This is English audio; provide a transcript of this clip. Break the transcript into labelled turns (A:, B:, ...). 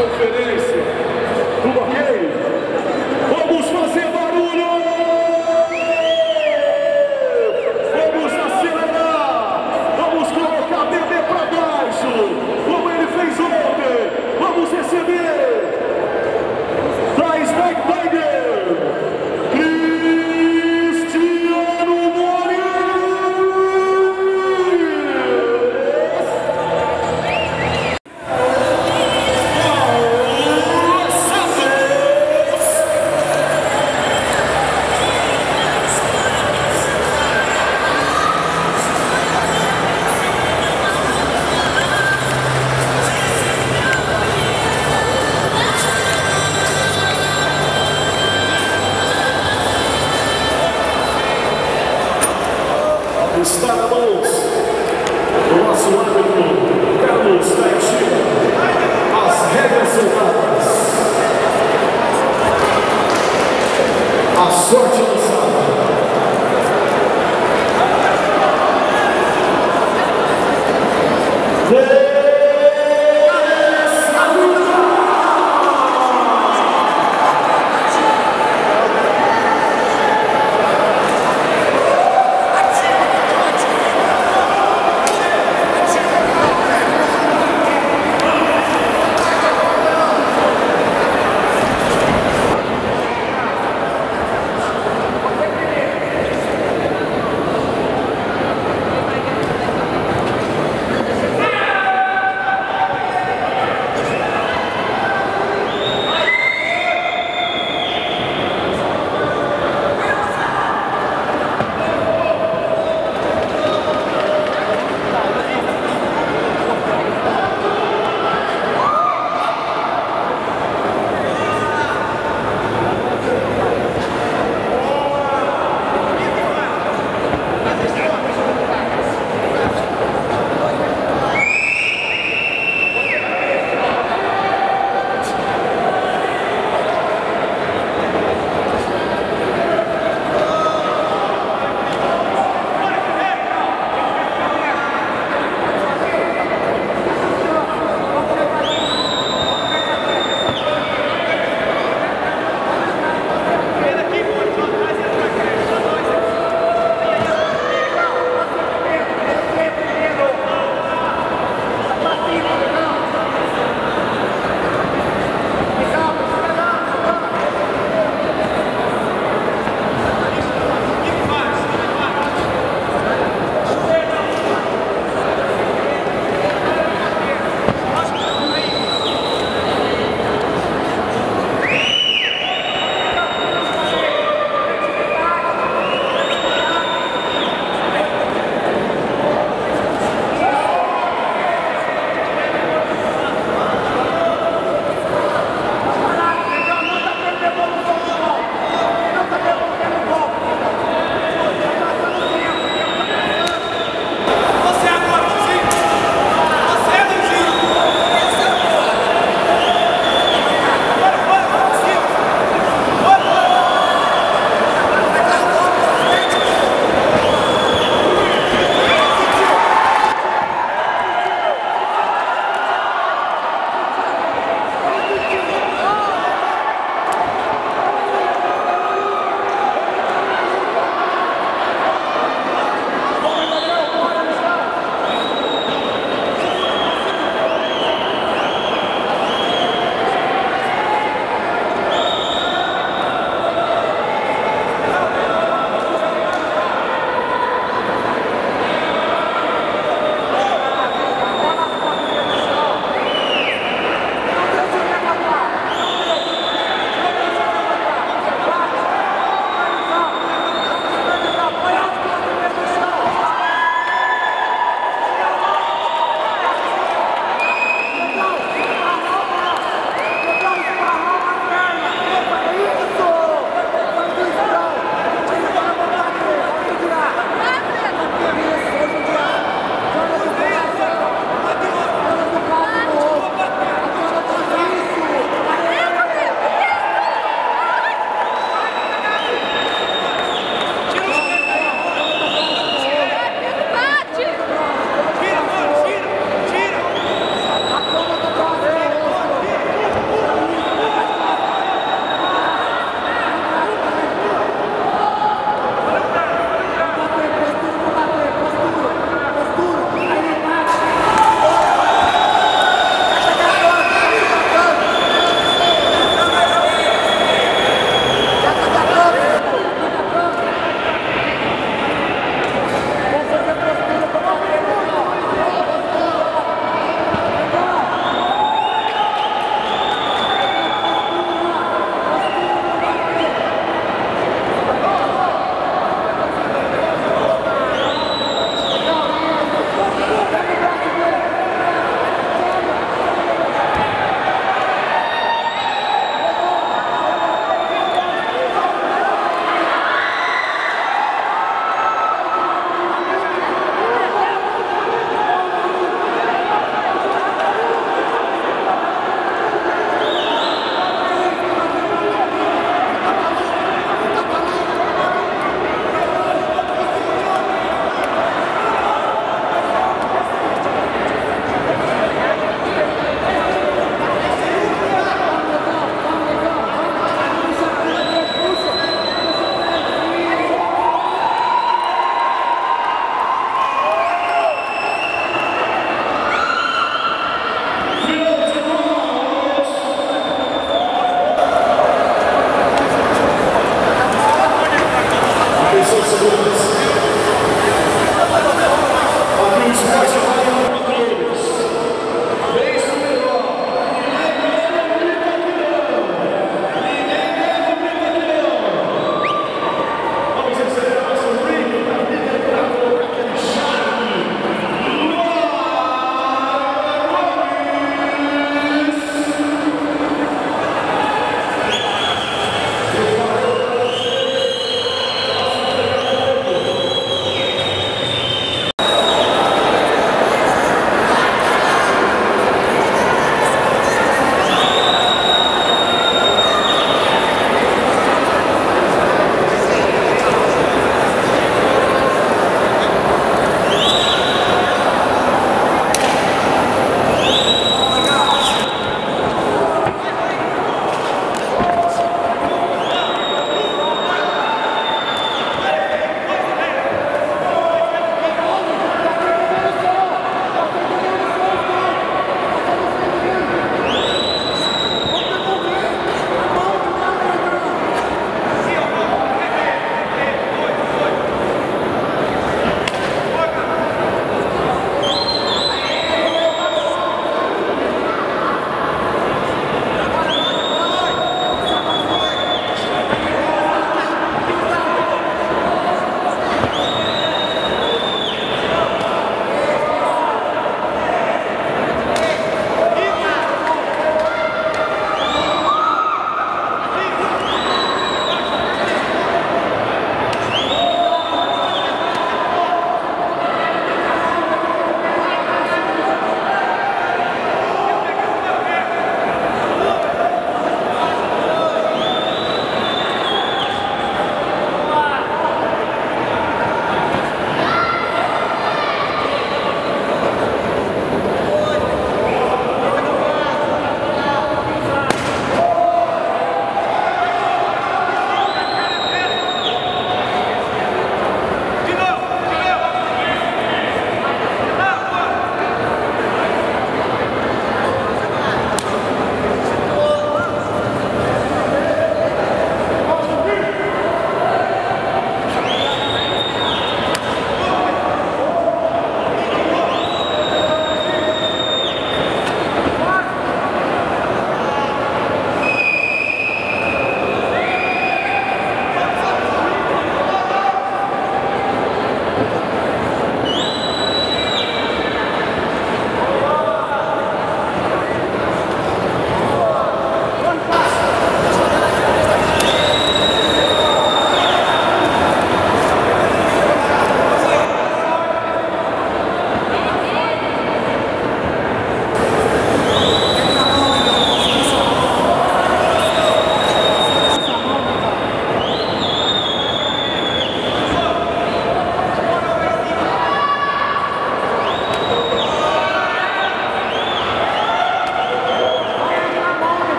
A: A